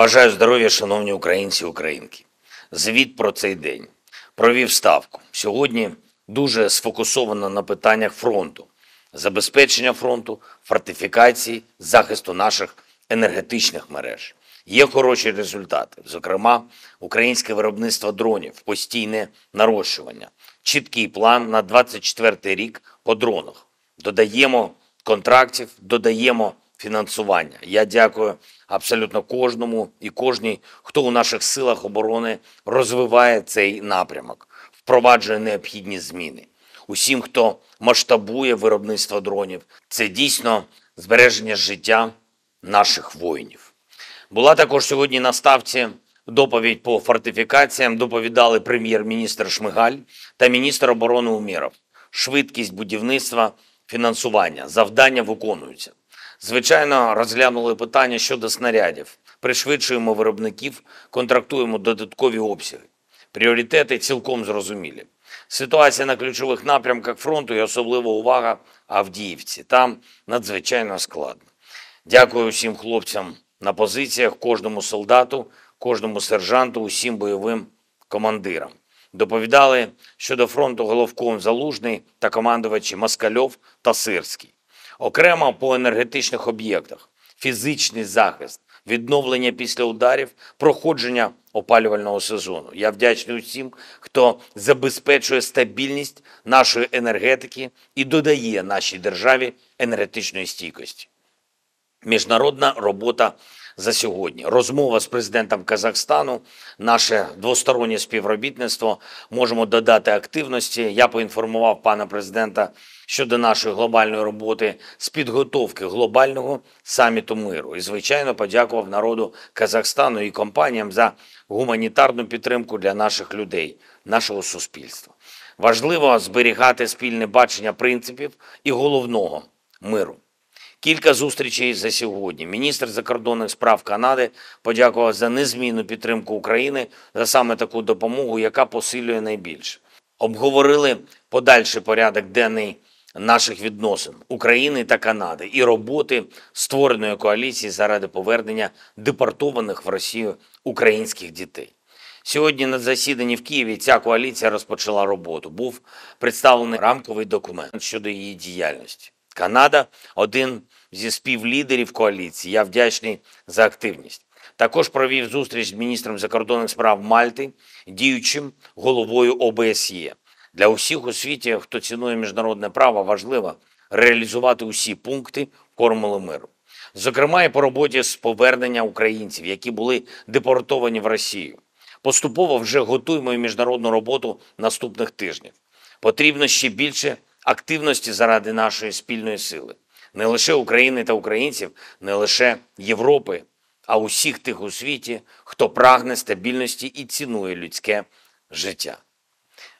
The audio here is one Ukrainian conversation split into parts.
Бажаю здоров'я, шановні українці і українки. Звіт про цей день. Провів ставку. Сьогодні дуже сфокусовано на питаннях фронту, забезпечення фронту, фортифікації, захисту наших енергетичних мереж. Є хороші результати. Зокрема, українське виробництво дронів, постійне нарощування, чіткий план на 24 рік по дронах. Додаємо контрактів, додаємо фінансування. Я дякую абсолютно кожному і кожній, хто у наших силах оборони розвиває цей напрямок, впроваджує необхідні зміни. Усім, хто масштабує виробництво дронів, це дійсно збереження життя наших воїнів. Була також сьогодні на ставці доповідь по фортифікаціям. Доповідали прем'єр-міністр Шмигаль та міністр оборони Умєров. Швидкість будівництва, фінансування, завдання виконуються. Звичайно, розглянули питання щодо снарядів. Пришвидшуємо виробників, контрактуємо додаткові обсяги. Пріоритети цілком зрозумілі. Ситуація на ключових напрямках фронту і особлива увага Авдіївці. Там надзвичайно складно. Дякую усім хлопцям на позиціях, кожному солдату, кожному сержанту, усім бойовим командирам. Доповідали щодо фронту головком Залужний та командувачі Москальов та Сирський. Окремо по енергетичних об'єктах, фізичний захист, відновлення після ударів, проходження опалювального сезону. Я вдячний усім, хто забезпечує стабільність нашої енергетики і додає нашій державі енергетичної стійкості. Міжнародна робота за сьогодні. Розмова з президентом Казахстану, наше двостороннє співробітництво. Можемо додати активності. Я поінформував пана президента щодо нашої глобальної роботи з підготовки глобального саміту миру. І, звичайно, подякував народу Казахстану і компаніям за гуманітарну підтримку для наших людей, нашого суспільства. Важливо зберігати спільне бачення принципів і головного миру. Кілька зустрічей за сьогодні. Міністр закордонних справ Канади подякував за незмінну підтримку України за саме таку допомогу, яка посилює найбільше. Обговорили подальший порядок денний наших відносин України та Канади і роботи створеної коаліції заради повернення депортованих в Росію українських дітей. Сьогодні на засіданні в Києві ця коаліція розпочала роботу. Був представлений рамковий документ щодо її діяльності. Канада один зі співлідерів коаліції. Я вдячний за активність. Також провів зустріч з міністром закордонних справ Мальти, діючим головою ОБСЄ. Для усіх у світі, хто цінує міжнародне право, важливо реалізувати усі пункти формули миру. Зокрема, і по роботі з повернення українців, які були депортовані в Росію. Поступово вже готуємо міжнародну роботу наступних тижнів. Потрібно ще більше активності заради нашої спільної сили, не лише України та українців, не лише Європи, а усіх тих у світі, хто прагне стабільності і цінує людське життя.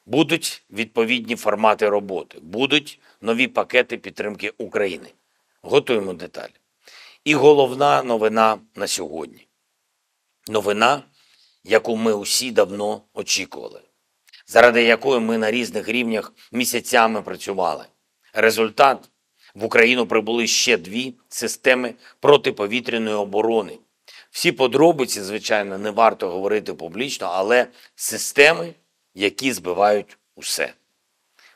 Будуть відповідні формати роботи, будуть нові пакети підтримки України. Готуємо деталі. І головна новина на сьогодні. Новина, яку ми усі давно очікували заради якої ми на різних рівнях місяцями працювали. Результат в Україну прибули ще дві системи протиповітряної оборони. Всі подробиці, звичайно, не варто говорити публічно, але системи, які збивають усе.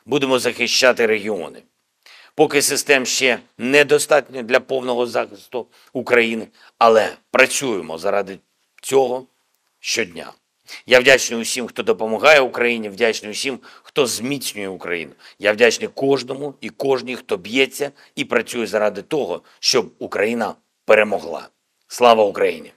Будемо захищати регіони. Поки систем ще недостатньо для повного захисту України, але працюємо заради цього щодня. Я вдячний усім, хто допомагає Україні, вдячний усім, хто зміцнює Україну. Я вдячний кожному і кожній, хто б'ється і працює заради того, щоб Україна перемогла. Слава Україні!